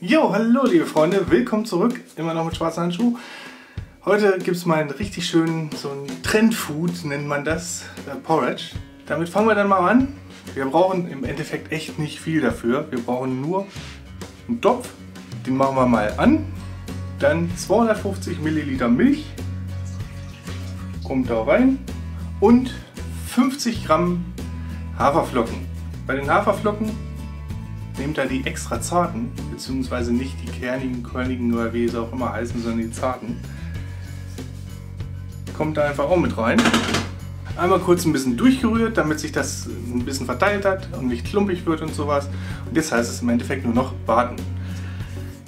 Jo, hallo liebe Freunde, willkommen zurück, immer noch mit schwarzen Handschuh. Heute gibt es mal einen richtig schönen, so ein Trendfood nennt man das, äh, Porridge. Damit fangen wir dann mal an. Wir brauchen im Endeffekt echt nicht viel dafür. Wir brauchen nur einen Topf, den machen wir mal an. Dann 250 Milliliter Milch, kommt da rein und 50 Gramm Haferflocken. Bei den Haferflocken nehmt da die extra zarten, beziehungsweise nicht die kernigen, körnigen oder wie sie auch immer heißen, sondern die zarten. Kommt da einfach auch mit rein. Einmal kurz ein bisschen durchgerührt, damit sich das ein bisschen verteilt hat und nicht klumpig wird und sowas. Und jetzt heißt es im Endeffekt nur noch warten.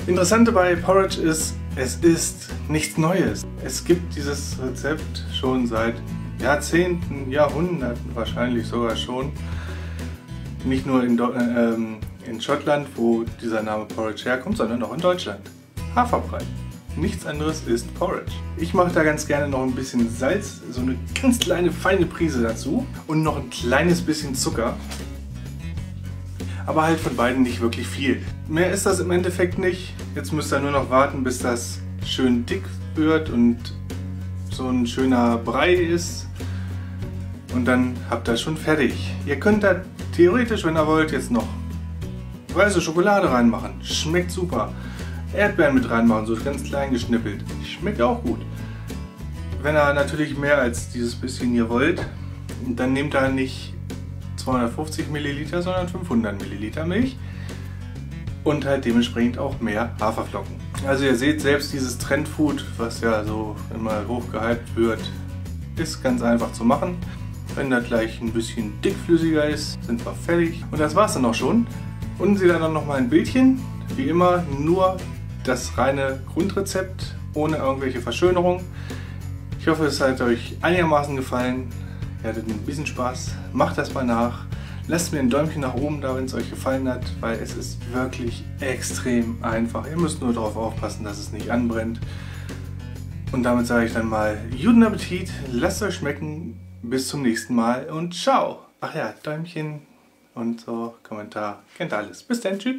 Interessante bei Porridge ist, es ist nichts Neues. Es gibt dieses Rezept schon seit Jahrzehnten, Jahrhunderten wahrscheinlich sogar schon. Nicht nur in, ähm, in Schottland, wo dieser Name Porridge herkommt, sondern auch in Deutschland. Haferbrei. Nichts anderes ist Porridge. Ich mache da ganz gerne noch ein bisschen Salz, so eine ganz kleine feine Prise dazu und noch ein kleines bisschen Zucker. Aber halt von beiden nicht wirklich viel. Mehr ist das im Endeffekt nicht. Jetzt müsst ihr nur noch warten, bis das schön dick wird und so ein schöner Brei ist. Und dann habt ihr schon fertig. Ihr könnt da theoretisch, wenn ihr wollt, jetzt noch weiße Schokolade reinmachen. Schmeckt super. Erdbeeren mit reinmachen, so ganz klein geschnippelt. Schmeckt auch gut. Wenn ihr natürlich mehr als dieses bisschen hier wollt, dann nehmt ihr nicht 250 Milliliter, sondern 500 Milliliter Milch und halt dementsprechend auch mehr Haferflocken. Also ihr seht selbst dieses Trendfood, was ja so immer hochgehypt wird, ist ganz einfach zu machen. Wenn das gleich ein bisschen dickflüssiger ist, sind wir fertig. Und das war's dann auch schon. Unten seht ihr dann nochmal ein Bildchen. Wie immer nur das reine Grundrezept, ohne irgendwelche Verschönerungen. Ich hoffe, es hat euch einigermaßen gefallen. Ihr hattet ein bisschen Spaß. Macht das mal nach. Lasst mir ein Däumchen nach oben da, wenn es euch gefallen hat, weil es ist wirklich extrem einfach. Ihr müsst nur darauf aufpassen, dass es nicht anbrennt. Und damit sage ich dann mal, guten Appetit, lasst euch schmecken, bis zum nächsten Mal und ciao. Ach ja, Däumchen, und so, Kommentar, kennt alles. Bis dann, tschüss.